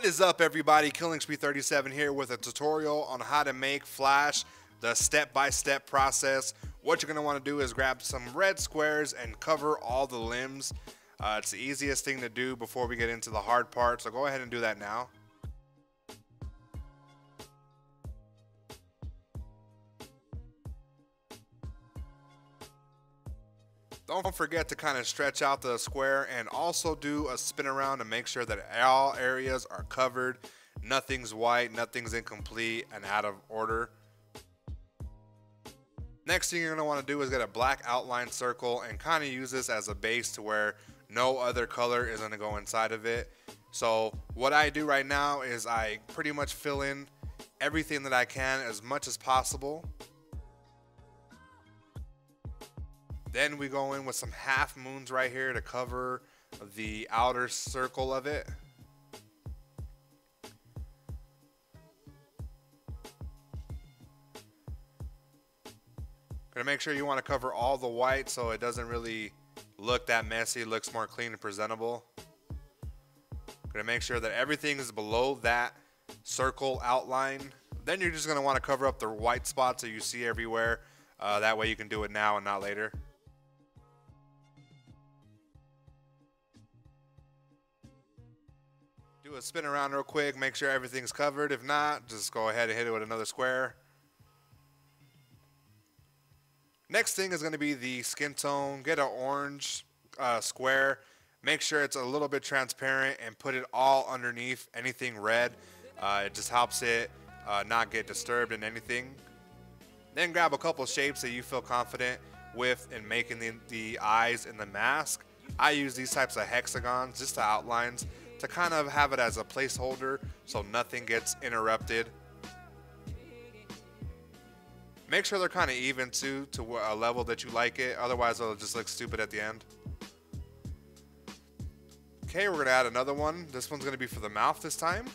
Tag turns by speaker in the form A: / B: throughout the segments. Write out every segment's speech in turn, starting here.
A: What is up everybody, Killing Spree 37 here with a tutorial on how to make Flash, the step-by-step -step process. What you're going to want to do is grab some red squares and cover all the limbs. Uh, it's the easiest thing to do before we get into the hard part, so go ahead and do that now. Don't forget to kind of stretch out the square and also do a spin around to make sure that all areas are covered. Nothing's white, nothing's incomplete and out of order. Next thing you're want to do is get a black outline circle and kind of use this as a base to where no other color is going to go inside of it. So what I do right now is I pretty much fill in everything that I can as much as possible. Then we go in with some half moons right here to cover the outer circle of it. Gonna make sure you want to cover all the white so it doesn't really look that messy, looks more clean and presentable. Gonna make sure that everything is below that circle outline. Then you're just gonna want to cover up the white spots that you see everywhere. Uh, that way you can do it now and not later. Do a spin around real quick, make sure everything's covered. If not, just go ahead and hit it with another square. Next thing is going to be the skin tone. Get an orange uh, square. Make sure it's a little bit transparent and put it all underneath anything red. Uh, it just helps it uh, not get disturbed in anything. Then grab a couple shapes that you feel confident with in making the, the eyes and the mask. I use these types of hexagons, just the outlines to kind of have it as a placeholder so nothing gets interrupted. Make sure they're kind of even too to a level that you like it, otherwise it'll just look stupid at the end. Okay, we're gonna add another one. This one's gonna be for the mouth this time.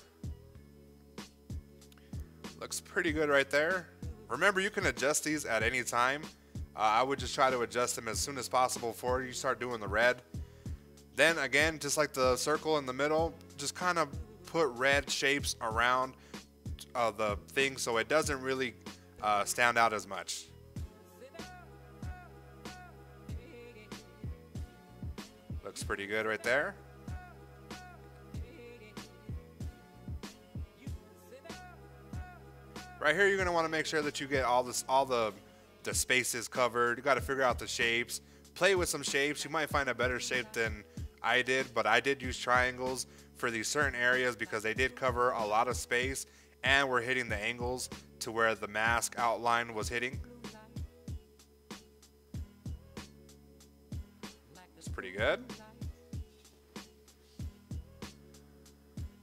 A: Looks pretty good right there. Remember, you can adjust these at any time. Uh, I would just try to adjust them as soon as possible before you start doing the red. Then again, just like the circle in the middle, just kind of put red shapes around uh, the thing so it doesn't really uh, stand out as much. Looks pretty good right there. Right here, you're gonna want to make sure that you get all this, all the, the spaces covered. You got to figure out the shapes. Play with some shapes. You might find a better shape than I did, but I did use triangles for these certain areas because they did cover a lot of space and we're hitting the angles to where the mask outline was hitting. It's pretty good.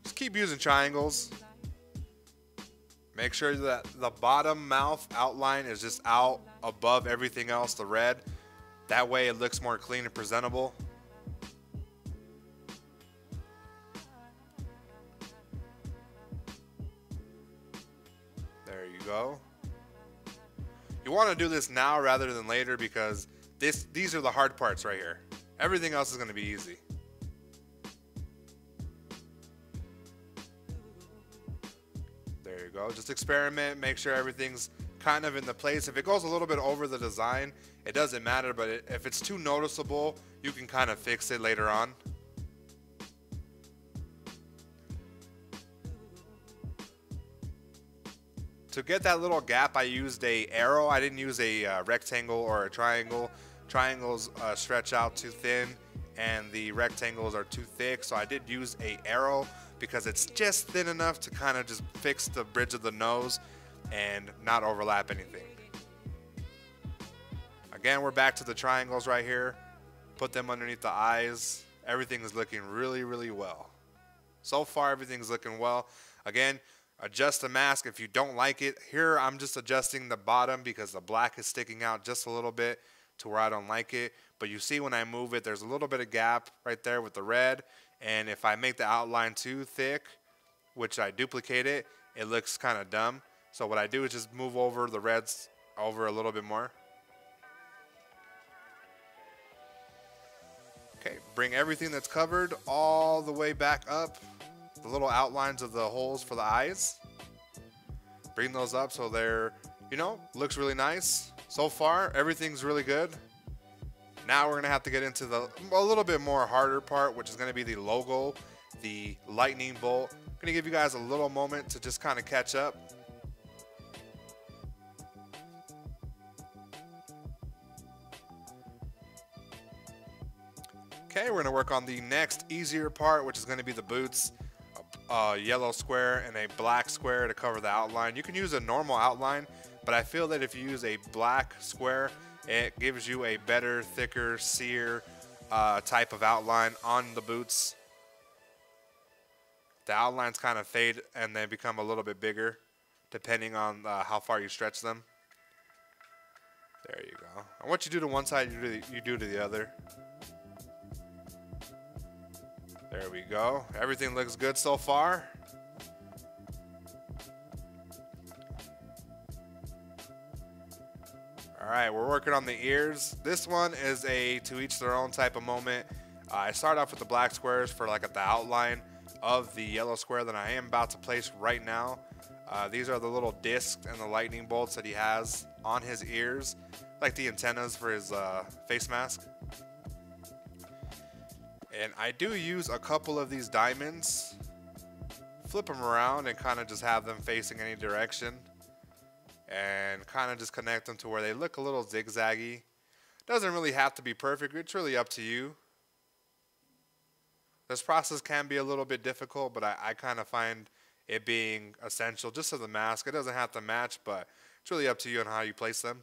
A: Just keep using triangles. Make sure that the bottom mouth outline is just out above everything else, the red. That way it looks more clean and presentable. Go. You want to do this now rather than later because this these are the hard parts right here. Everything else is going to be easy. There you go. Just experiment, make sure everything's kind of in the place. If it goes a little bit over the design, it doesn't matter, but it, if it's too noticeable, you can kind of fix it later on. To get that little gap, I used a arrow. I didn't use a uh, rectangle or a triangle. Triangles uh, stretch out too thin and the rectangles are too thick. So I did use a arrow because it's just thin enough to kind of just fix the bridge of the nose and not overlap anything. Again, we're back to the triangles right here. Put them underneath the eyes. Everything is looking really, really well. So far, everything's looking well. Again, adjust the mask if you don't like it. Here I'm just adjusting the bottom because the black is sticking out just a little bit to where I don't like it. But you see when I move it, there's a little bit of gap right there with the red. And if I make the outline too thick, which I duplicate it, it looks kind of dumb. So what I do is just move over the reds over a little bit more. Okay, bring everything that's covered all the way back up the little outlines of the holes for the eyes. Bring those up so they're, you know, looks really nice. So far, everything's really good. Now we're going to have to get into the a little bit more harder part, which is going to be the logo, the lightning bolt. I'm going to give you guys a little moment to just kind of catch up. Okay, we're going to work on the next easier part, which is going to be the boots. A, yellow square and a black square to cover the outline. You can use a normal outline, but I feel that if you use a black square, it gives you a better, thicker, sear uh, type of outline on the boots. The outlines kind of fade and then become a little bit bigger depending on uh, how far you stretch them. There you go. And what you do to one side, you do, you do to the other. There we go. Everything looks good so far. All right, we're working on the ears. This one is a to each their own type of moment. Uh, I start off with the black squares for like at the outline of the yellow square that I am about to place right now. Uh, these are the little discs and the lightning bolts that he has on his ears, like the antennas for his uh, face mask. And I do use a couple of these diamonds. Flip them around and kind of just have them facing any direction. And kind of just connect them to where they look a little zigzaggy. Doesn't really have to be perfect. It's really up to you. This process can be a little bit difficult, but I, I kind of find it being essential just as a mask. It doesn't have to match, but it's really up to you on how you place them.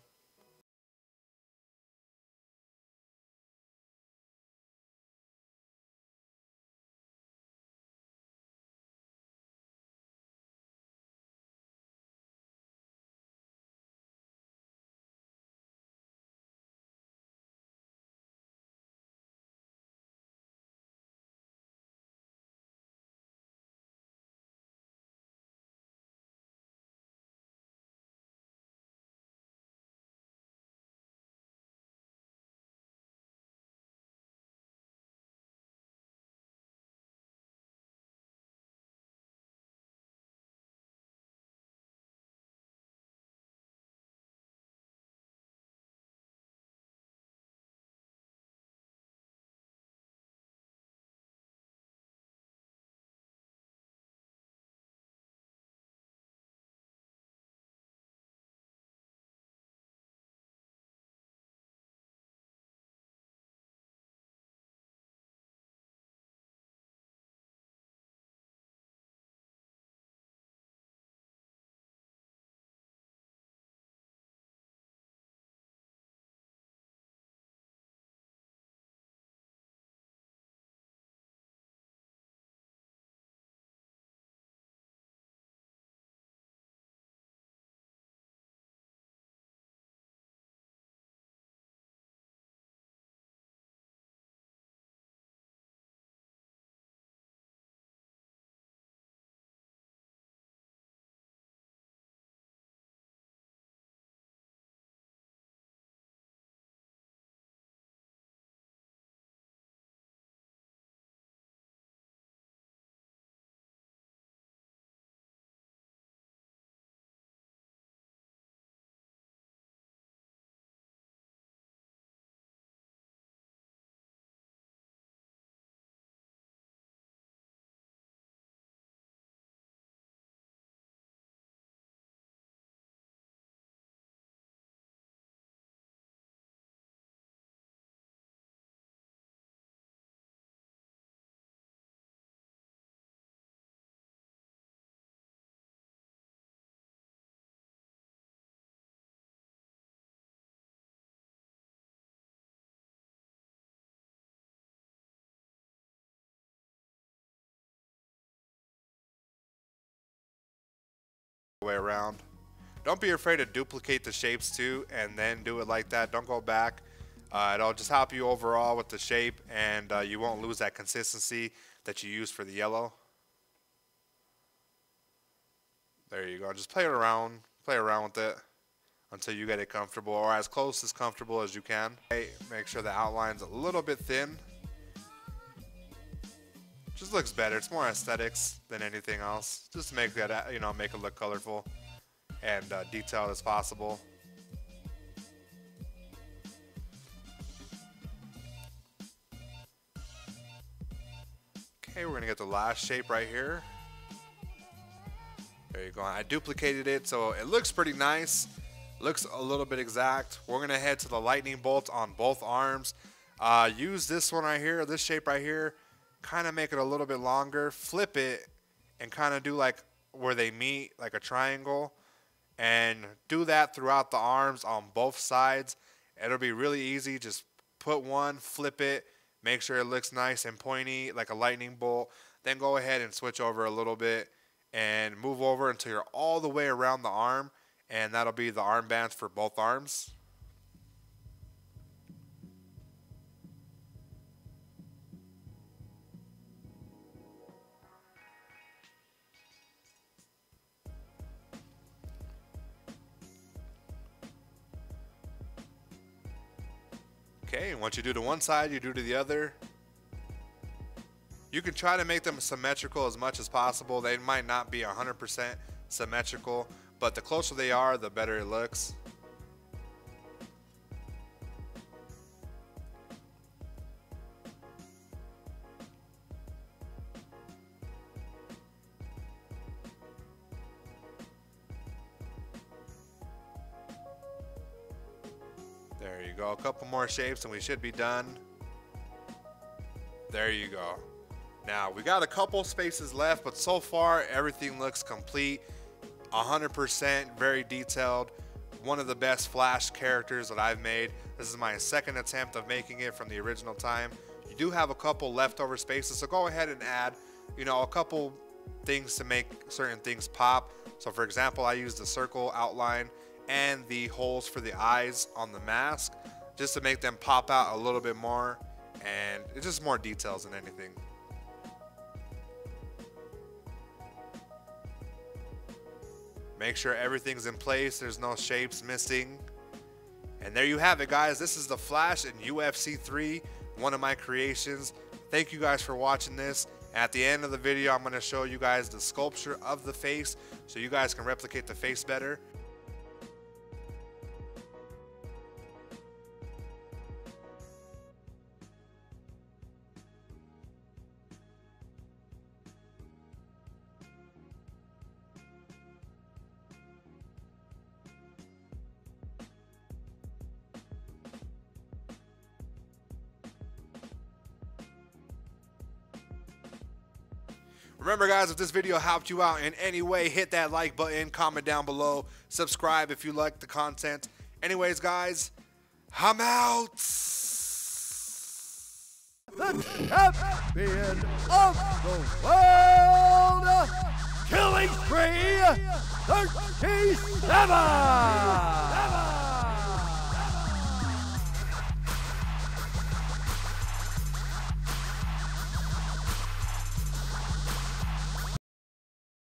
A: Way around. Don't be afraid to duplicate the shapes too and then do it like that. Don't go back. Uh, it'll just help you overall with the shape and uh, you won't lose that consistency that you use for the yellow. There you go. Just play it around. Play around with it until you get it comfortable or as close as comfortable as you can. Make sure the outline's a little bit thin Just looks better. It's more aesthetics than anything else. Just to make that, you know, make it look colorful and uh, detailed as possible. Okay, we're gonna get the last shape right here. There you go. I duplicated it, so it looks pretty nice. Looks a little bit exact. We're gonna head to the lightning bolt on both arms. Uh, use this one right here, this shape right here. Kind of make it a little bit longer. Flip it and kind of do like where they meet, like a triangle. And do that throughout the arms on both sides. It'll be really easy. Just put one, flip it, make sure it looks nice and pointy like a lightning bolt. Then go ahead and switch over a little bit and move over until you're all the way around the arm and that'll be the armbands for both arms. Okay, and what you do to one side, you do to the other. You can try to make them symmetrical as much as possible. They might not be 100% symmetrical, but the closer they are, the better it looks. There you go. A couple more shapes and we should be done. There you go. Now, we got a couple spaces left, but so far everything looks complete. 100% very detailed. One of the best Flash characters that I've made. This is my second attempt of making it from the original time. You do have a couple leftover spaces, so go ahead and add, you know, a couple things to make certain things pop. So for example, I used the circle outline and the holes for the eyes on the mask just to make them pop out a little bit more and it's just more details than anything. Make sure everything's in place. There's no shapes missing. And there you have it, guys. This is the Flash in UFC 3, one of my creations. Thank you guys for watching this. At the end of the video, I'm to show you guys the sculpture of the face so you guys can replicate the face better. Remember, guys, if this video helped you out in any way, hit that like button, comment down below, subscribe if you like the content. Anyways, guys, I'm out.
B: The champion of the world, Killing Spree 37!